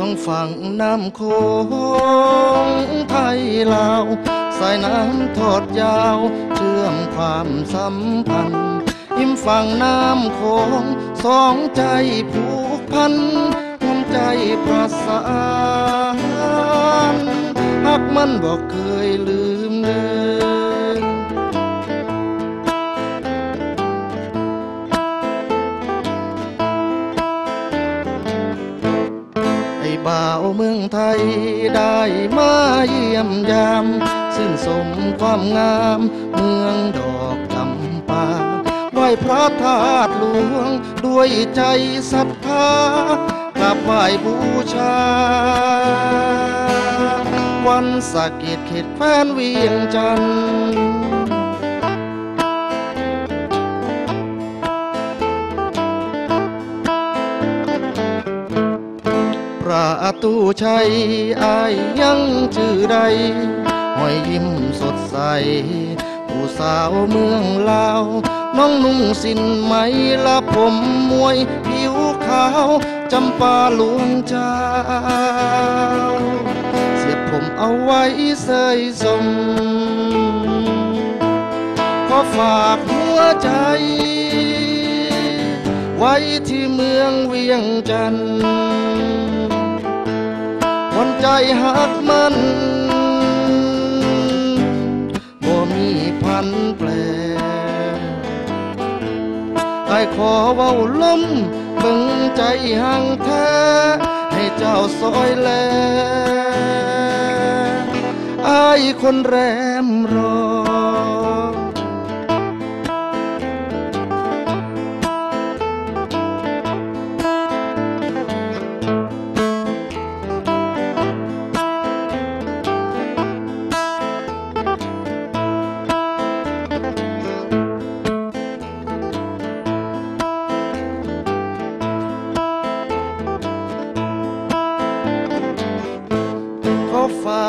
สองฝั่งน้ำโขงไทยลาวสายน้ำทอดยาว เชื่อมความสัมพันธ์ริมฝั่งน้ำโขงสองใจผูกพันห่วมใจประสานหักมันบอกเคยลืมเลือ บ่าวเมืองไทยได้มาเยี่ยมยามสิ้นสมความงาม เมืองดอกจำปาไหว้พระธาตุหลวง ด้วยใจศรัทธากราบไหว้บูชา วันสะเกดเขตแคว้นเวียงจันทร์ ระตูชัยอายยังชื่อใดหอยยิ้มสดใส ผู้สาวเมืองลาว น้องนุ่งสินไหมละผมมวยผิวขาวจำปาหลวงเจ้า เสียบผมเอาไว้เสยสมขอฝากหัวใจ ไว้ที่เมืองเวียงจันทร์ คนใจหักมันบ่มีพันแปลไอ้ขอเว้าล้มเบิ่งใจห่างแท้ ให้เจ้าซอยแลไอ้คนแรมรอ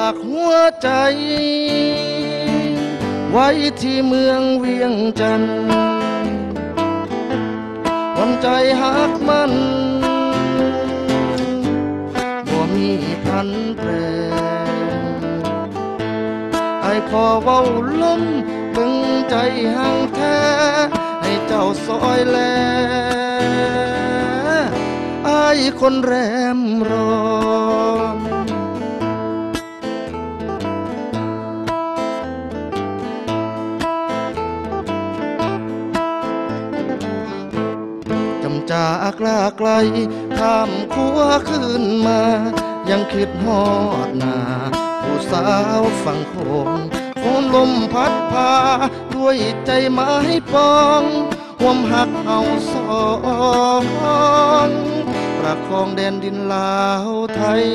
ากหัวใจ ไว้ที่เมืองเวียงจันทร์วันใจหักมันบ่มีพันแปรไอ้ขอเว้าล้มเบิ่งใจห่างแท้ ให้เจ้าซอยแลไอ้คนแรมรอ จากลาไกลข้ามคัวขึ้นมา ยังคิดฮอดนาผู้สาวฝั่งโขงโอนลมพัดพา ด้วยใจไม้ปองหวมหักเอาสองประคองแดนดินลาวไทย